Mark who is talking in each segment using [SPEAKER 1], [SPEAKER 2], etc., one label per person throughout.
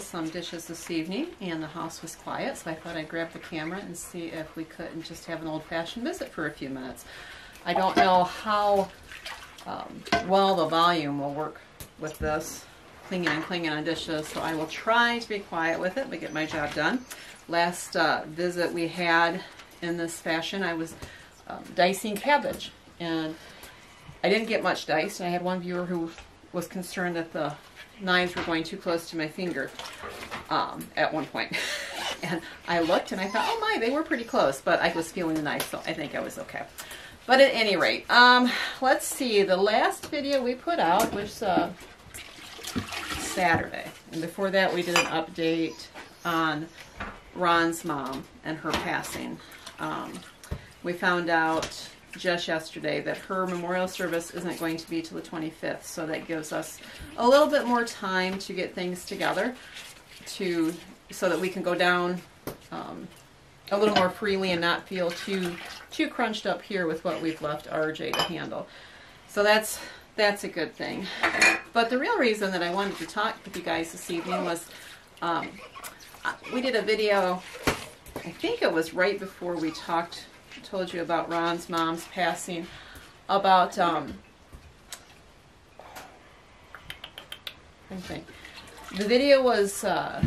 [SPEAKER 1] some dishes this evening and the house was quiet, so I thought I'd grab the camera and see if we couldn't just have an old-fashioned visit for a few minutes. I don't know how um, well the volume will work with this clinging and clinging on dishes, so I will try to be quiet with it but get my job done. Last uh, visit we had in this fashion, I was um, dicing cabbage and I didn't get much diced. I had one viewer who was concerned that the knives were going too close to my finger um, at one point. and I looked and I thought, oh my, they were pretty close, but I was feeling the knife, so I think I was okay. But at any rate, um, let's see, the last video we put out was uh, Saturday. And before that, we did an update on Ron's mom and her passing. Um, we found out just yesterday that her memorial service isn't going to be till the 25th, so that gives us a little bit more time to get things together to so that we can go down um, a little more freely and not feel too too crunched up here with what we've left RJ to handle. So that's that's a good thing. But the real reason that I wanted to talk with you guys this evening was um, we did a video, I think it was right before we talked told you about Ron's mom's passing, about um. The video was uh,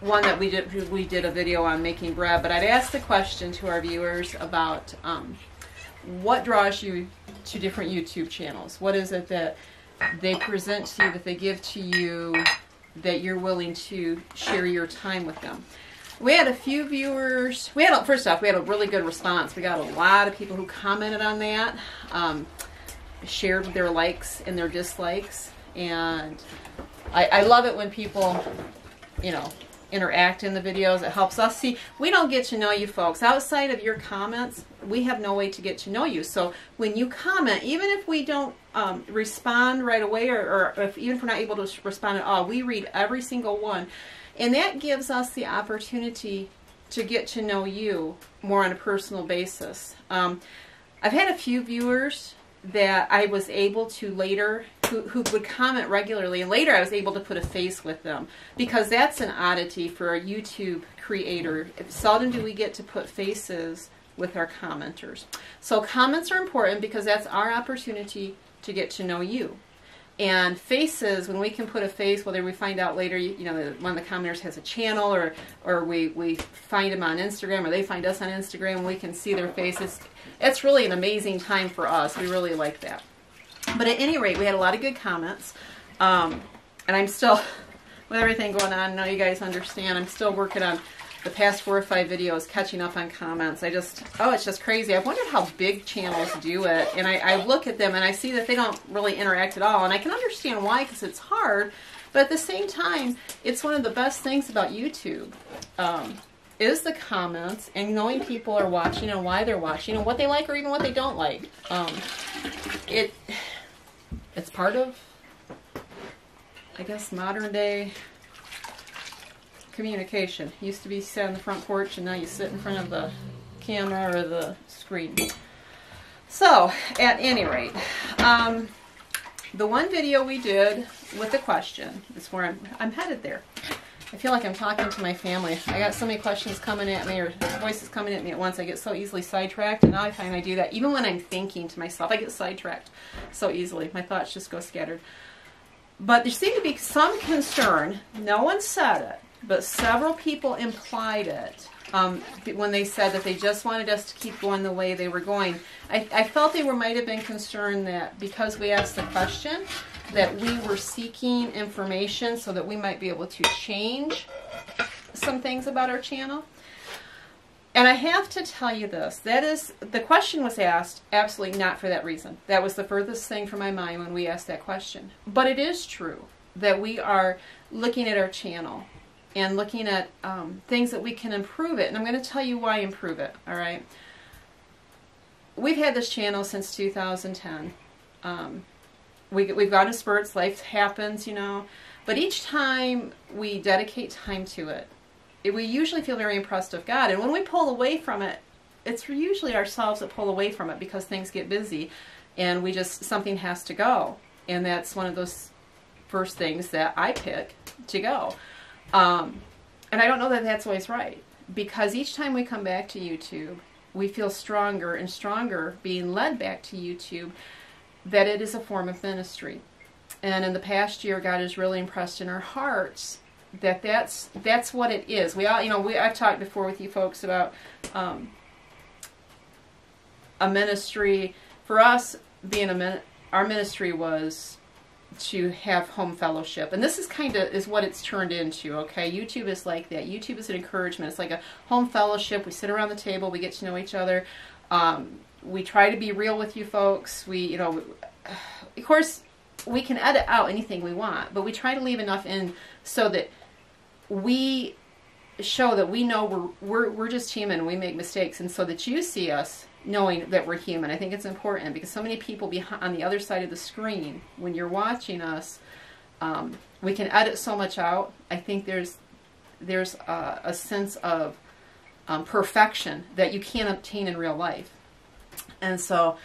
[SPEAKER 1] one that we did. We did a video on making bread, but I'd asked the question to our viewers about um, what draws you to different YouTube channels. What is it that they present to you, that they give to you, that you're willing to share your time with them? We had a few viewers. We had, a, first off, we had a really good response. We got a lot of people who commented on that, um, shared their likes and their dislikes. And I, I love it when people, you know, interact in the videos. It helps us see. We don't get to know you folks. Outside of your comments, we have no way to get to know you. So when you comment, even if we don't um, respond right away or, or if, even if we're not able to respond at all, we read every single one. And that gives us the opportunity to get to know you more on a personal basis. Um, I've had a few viewers that I was able to later, who, who would comment regularly, and later I was able to put a face with them because that's an oddity for a YouTube creator. Seldom do we get to put faces with our commenters. So comments are important because that's our opportunity to get to know you. And faces, when we can put a face, whether we find out later, you, know, one of the commenters has a channel, or or we we find them on Instagram, or they find us on Instagram, we can see their faces. It's really an amazing time for us. We really like that. But at any rate, we had a lot of good comments, um, and I'm still, with everything going on, I know you guys understand. I'm still working on the past four or five videos catching up on comments. I just, oh, it's just crazy. I've wondered how big channels do it. And I, I look at them and I see that they don't really interact at all. And I can understand why because it's hard. But at the same time, it's one of the best things about YouTube. Um, is the comments and knowing people are watching and why they're watching and what they like or even what they don't like. Um, it it's part of, I guess, modern day communication. Used to be sit on the front porch and now you sit in front of the camera or the screen. So, at any rate, um, the one video we did with the question is where I'm, I'm headed there. I feel like I'm talking to my family. I got so many questions coming at me or voices coming at me at once. I get so easily sidetracked and now I find I do that. Even when I'm thinking to myself, I get sidetracked so easily. My thoughts just go scattered. But there seemed to be some concern. No one said it but several people implied it um, when they said that they just wanted us to keep going the way they were going. I, I felt they were might have been concerned that because we asked the question, that we were seeking information so that we might be able to change some things about our channel. And I have to tell you this, that is, the question was asked absolutely not for that reason. That was the furthest thing from my mind when we asked that question. But it is true that we are looking at our channel and looking at um, things that we can improve it. And I'm going to tell you why improve it, all right? We've had this channel since 2010. Um, we, we've gone to spurts, life happens, you know, but each time we dedicate time to it, it, we usually feel very impressed of God. And when we pull away from it, it's usually ourselves that pull away from it because things get busy and we just, something has to go. And that's one of those first things that I pick to go. Um, and I don't know that that's always right because each time we come back to YouTube, we feel stronger and stronger being led back to YouTube that it is a form of ministry. And in the past year, God has really impressed in our hearts that that's that's what it is. We all, you know, we I've talked before with you folks about um, a ministry. For us, being a min- our ministry was to have home fellowship. And this is kind of is what it's turned into okay? Youtube is like that. Youtube is an encouragement. It's like a home fellowship. We sit around the table. We get to know each other. Um, we try to be real with you folks we you know of course we can edit out anything we want but we try to leave enough in so that we show that we know we're, we're, we're just human we make mistakes and so that you see us knowing that we're human. I think it's important because so many people behind, on the other side of the screen, when you're watching us, um, we can edit so much out. I think there's there's a, a sense of um, perfection that you can't obtain in real life, and so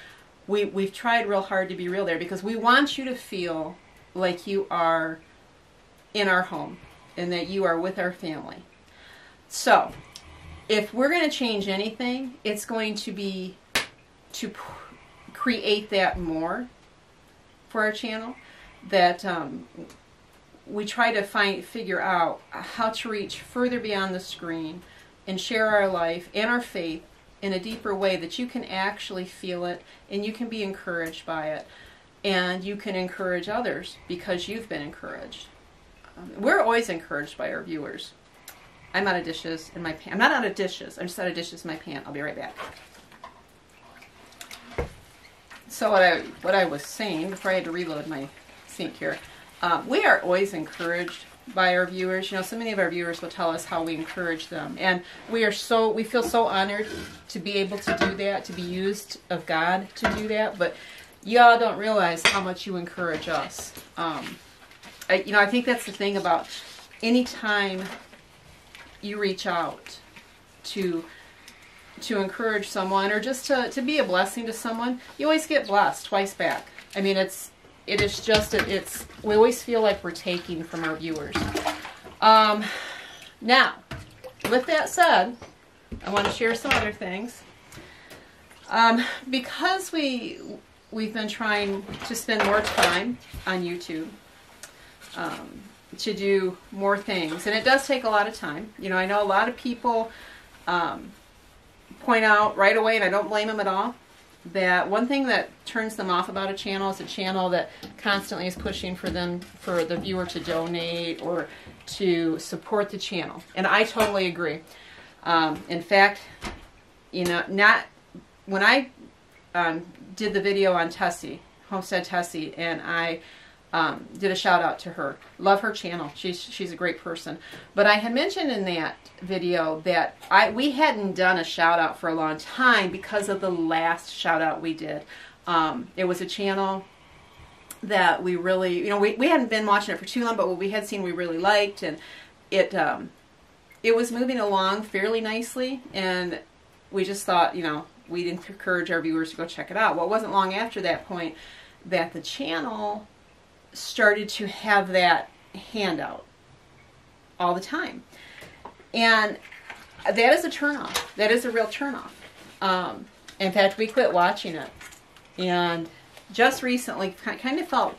[SPEAKER 1] we we've tried real hard to be real there because we want you to feel like you are in our home and that you are with our family. So if we're going to change anything, it's going to be to create that more for our channel. That um, we try to find figure out how to reach further beyond the screen and share our life and our faith in a deeper way that you can actually feel it and you can be encouraged by it and you can encourage others because you've been encouraged. Um, we're always encouraged by our viewers. I'm out of dishes in my pan. I'm not out of dishes. I'm just out of dishes in my pan. I'll be right back. So what I what I was saying before I had to reload my sink here, um, we are always encouraged by our viewers. You know, so many of our viewers will tell us how we encourage them, and we are so we feel so honored to be able to do that, to be used of God to do that. But y'all don't realize how much you encourage us. Um, I, you know, I think that's the thing about any time you reach out to to encourage someone or just to, to be a blessing to someone, you always get blessed twice back. I mean, it's it is just that it's we always feel like we're taking from our viewers. Um, now, with that said, I want to share some other things. Um, because we we've been trying to spend more time on YouTube. Um, to do more things. And it does take a lot of time. You know, I know a lot of people um, point out right away, and I don't blame them at all, that one thing that turns them off about a channel is a channel that constantly is pushing for them, for the viewer to donate or to support the channel. And I totally agree. Um, in fact, you know, not when I um, did the video on Tessie, Homestead Tessie, and I um, did a shout out to her. Love her channel. She's she's a great person. But I had mentioned in that video that I we hadn't done a shout out for a long time because of the last shout out we did. Um, it was a channel that we really, you know, we, we hadn't been watching it for too long, but what we had seen we really liked, and it um, it was moving along fairly nicely, and we just thought, you know, we'd encourage our viewers to go check it out. Well, it wasn't long after that point that the channel started to have that handout all the time. And that is a turnoff. That is a real turnoff. Um, in fact, we quit watching it. And just recently kind of felt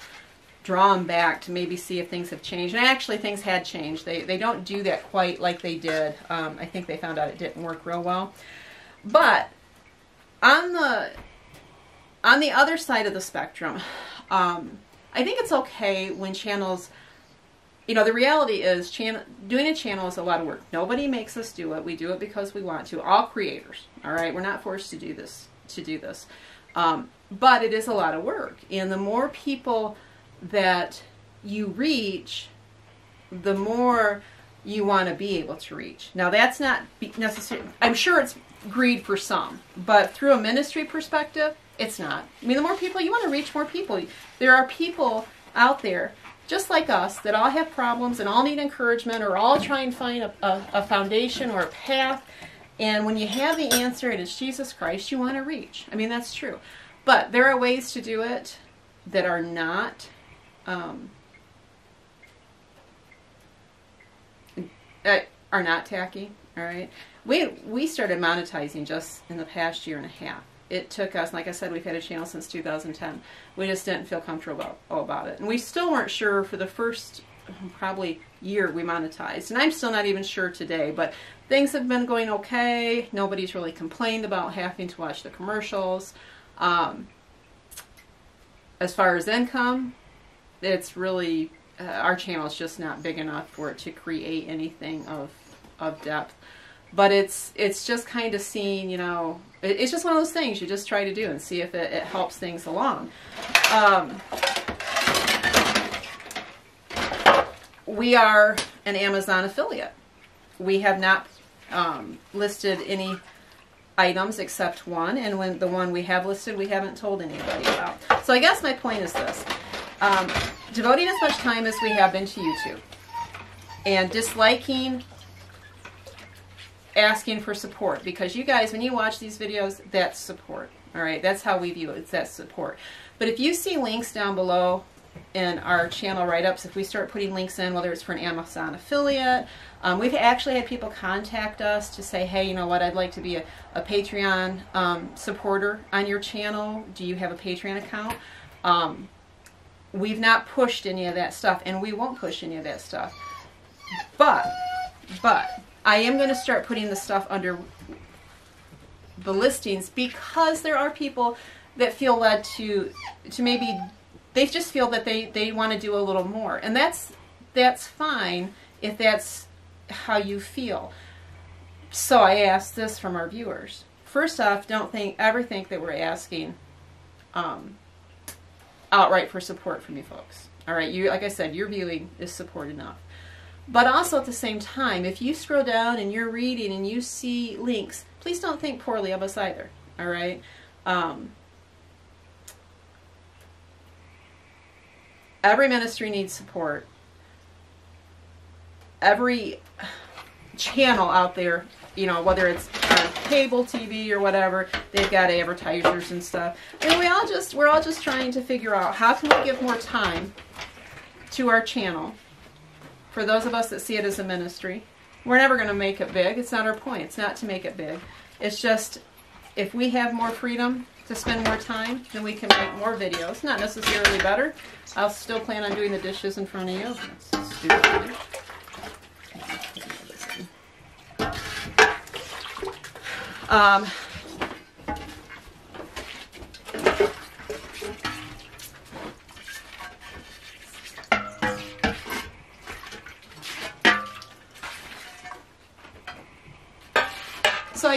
[SPEAKER 1] drawn back to maybe see if things have changed. And actually, things had changed. They, they don't do that quite like they did. Um, I think they found out it didn't work real well. But on the on the other side of the spectrum, um, I think it's okay when channels, you know, the reality is channel doing a channel is a lot of work. Nobody makes us do it. We do it because we want to. All creators, all right. We're not forced to do this to do this, um, but it is a lot of work. And the more people that you reach, the more you want to be able to reach. Now that's not necessarily, I'm sure it's greed for some, but through a ministry perspective, it's not. I mean, the more people you want to reach, more people. There are people out there just like us that all have problems and all need encouragement or all try and find a, a, a foundation or a path. And when you have the answer, it is Jesus Christ you want to reach. I mean, that's true. But there are ways to do it that are not. Um, that are not tacky, all right? We we started monetizing just in the past year and a half. It took us, like I said, we've had a channel since 2010. We just didn't feel comfortable about, about it, and we still weren't sure for the first probably year we monetized, and I'm still not even sure today. But things have been going okay. Nobody's really complained about having to watch the commercials. Um, as far as income, it's really uh, our channel is just not big enough for it to create anything of of depth. But it's it's just kind of seeing, you know, it, it's just one of those things you just try to do and see if it, it helps things along. Um, we are an Amazon affiliate. We have not um, listed any items except one, and when the one we have listed, we haven't told anybody about. So I guess my point is this. Um, devoting as much time as we have been to YouTube and disliking asking for support because you guys when you watch these videos that's support all right? That's how we view it it's that support. But if you see links down below in our channel write-ups if we start putting links in whether it's for an amazon affiliate um, we've actually had people contact us to say hey you know what i'd like to be a, a patreon um, supporter on your channel. Do you have a patreon account? Um, we've not pushed any of that stuff and we won't push any of that stuff. But but i am going to start putting the stuff under the listings because there are people that feel led to to maybe they just feel that they they want to do a little more. And that's that's fine if that's how you feel. So i ask this from our viewers. First off don't think ever think that we're asking um, outright for support from you folks. All right you like i said your viewing is support enough but also at the same time if you scroll down and you're reading and you see links please don't think poorly of us either all right um, every ministry needs support. Every channel out there, you know, whether it's on cable TV or whatever, they've got advertisers and stuff. And we all just we're all just trying to figure out how can we give more time to our channel. For those of us that see it as a ministry, we're never going to make it big. It's not our point. It's not to make it big. It's just if we have more freedom to spend more time, then we can make more videos. Not necessarily better. I'll still plan on doing the dishes in front of you. That's stupid. Um,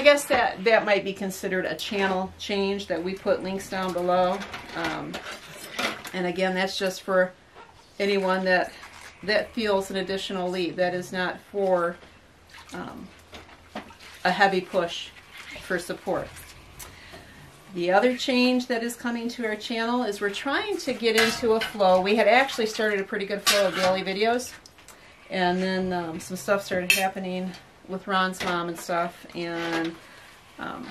[SPEAKER 1] guess that that might be considered a channel change that we put links down below. Um, and again, that's just for anyone that that feels an additional lead. That is not for um, a heavy push for support. The other change that is coming to our channel is we're trying to get into a flow. We had actually started a pretty good flow of daily videos, and then um, some stuff started happening with Ron's mom and stuff, and um,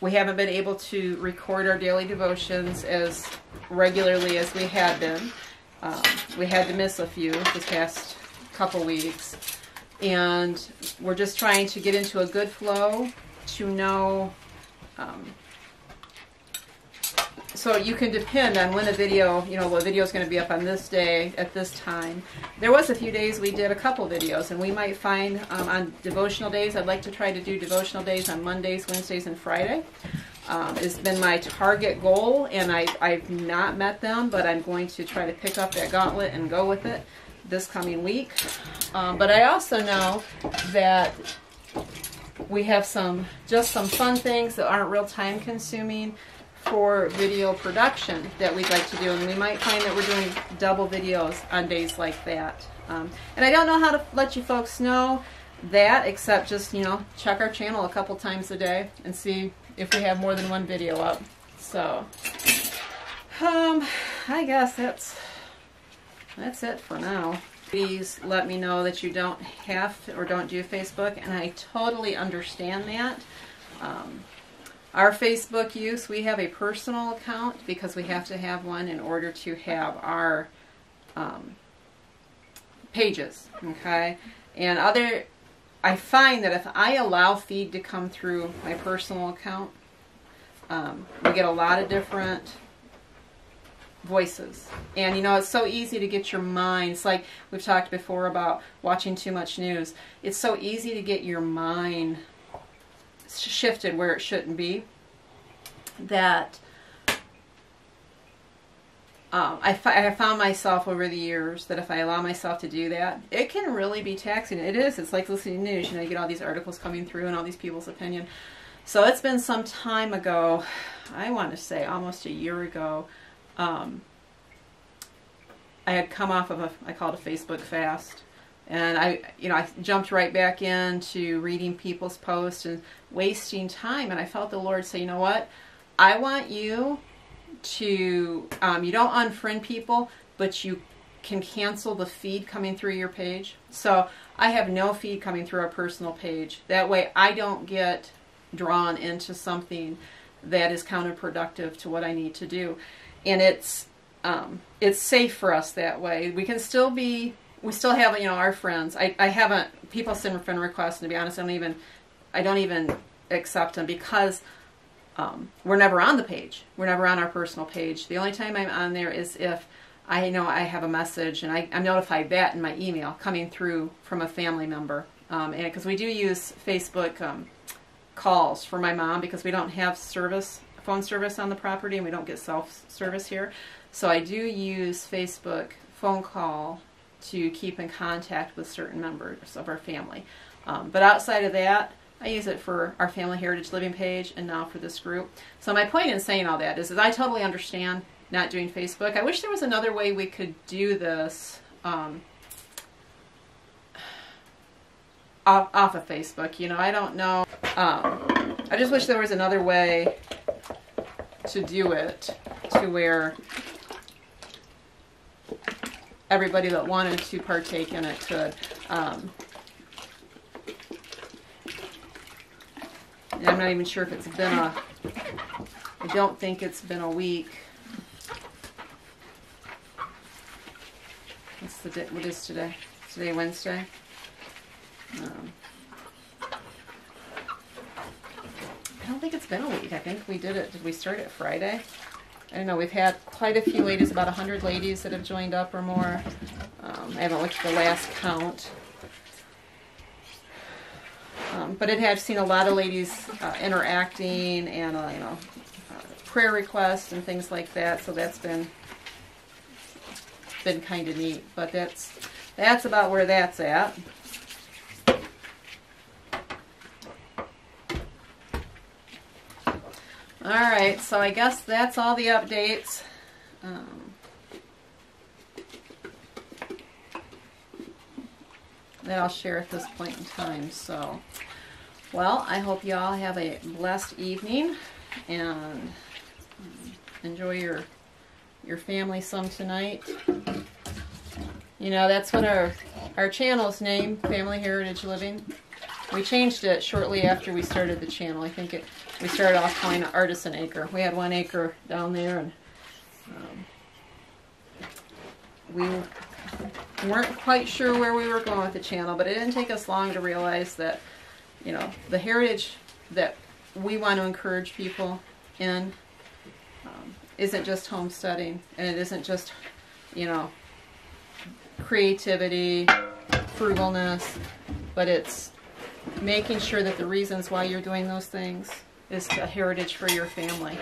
[SPEAKER 1] we haven't been able to record our daily devotions as regularly as we had been. Um, we had to miss a few this past couple weeks, and we're just trying to get into a good flow to know um, so you can depend on when a video, you know, the video is going to be up on this day at this time. There was a few days we did a couple videos, and we might find um, on devotional days, I'd like to try to do devotional days on Mondays, Wednesdays, and Friday. Um, it's been my target goal, and I, I've not met them, but I'm going to try to pick up that gauntlet and go with it this coming week. Um, but I also know that we have some just some fun things that aren't real time consuming for video production that we'd like to do, and we might find that we're doing double videos on days like that. Um, and I don't know how to let you folks know that, except just, you know, check our channel a couple times a day and see if we have more than one video up. So, um, I guess that's, that's it for now. Please let me know that you don't have or don't do Facebook, and I totally understand that. Um, our Facebook use, we have a personal account because we have to have one in order to have our um, pages. Okay, and other, I find that if I allow feed to come through my personal account, um, we get a lot of different voices. And you know, it's so easy to get your mind. It's like we've talked before about watching too much news. It's so easy to get your mind shifted where it shouldn't be. That um, I, I found myself over the years that if I allow myself to do that, it can really be taxing. It is. It's like listening to news. You know, you get all these articles coming through and all these people's opinion. So it's been some time ago. I want to say almost a year ago um, I had come off of a, I called a Facebook fast. And I, you know, I jumped right back into reading people's posts and wasting time. And I felt the Lord say, you know what? I want you to, um, you don't unfriend people, but you can cancel the feed coming through your page. So I have no feed coming through our personal page. That way I don't get drawn into something that is counterproductive to what I need to do and it's um, it's safe for us that way. We can still be we still have you know our friends. I, I haven't people send friend requests and to be honest I don't even I don't even accept them because um, we're never on the page. We're never on our personal page. The only time I'm on there is if I know I have a message and I, am notified that in my email coming through from a family member. Um, and because we do use Facebook um, calls for my mom because we don't have service phone service on the property and we don't get self-service here. So I do use Facebook phone call to keep in contact with certain members of our family. Um, but outside of that, I use it for our Family Heritage Living page and now for this group. So my point in saying all that is, is I totally understand not doing Facebook. I wish there was another way we could do this um, off, off of Facebook. You know, I don't know. Um, I just wish there was another way to do it to where everybody that wanted to partake in it could. Um, I'm not even sure if it's been a, I don't think it's been a week. What's the what is today? Today Wednesday? Um, I don't think it's been a week. I think we did it. Did we start it Friday? I don't know. We've had quite a few ladies, about 100 ladies that have joined up or more. Um, I haven't looked at the last count. Um, but it has seen a lot of ladies uh, interacting and, uh, you know, uh, prayer requests and things like that. So that's been been kind of neat. But that's that's about where that's at. All right, so I guess that's all the updates. Um, that I'll share at this point in time. So, well, I hope you all have a blessed evening and um, enjoy your your family some tonight. You know, that's what our our channel's name, Family Heritage Living. We changed it shortly after we started the channel. I think it we started off calling it Artisan Acre. We had one acre down there, and um, we weren't quite sure where we were going with the channel, but it didn't take us long to realize that, you know, the heritage that we want to encourage people in um, isn't just homesteading, and it isn't just, you know, creativity, frugalness, but it's making sure that the reasons why you're doing those things is a heritage for your family.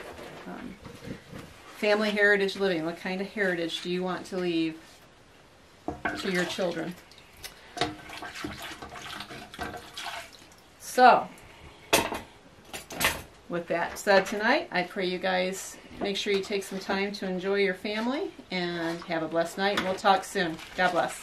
[SPEAKER 1] Um, family heritage living. What kind of heritage do you want to leave to your children? So, with that said tonight, I pray you guys make sure you take some time to enjoy your family and have a blessed night. We'll talk soon. God bless.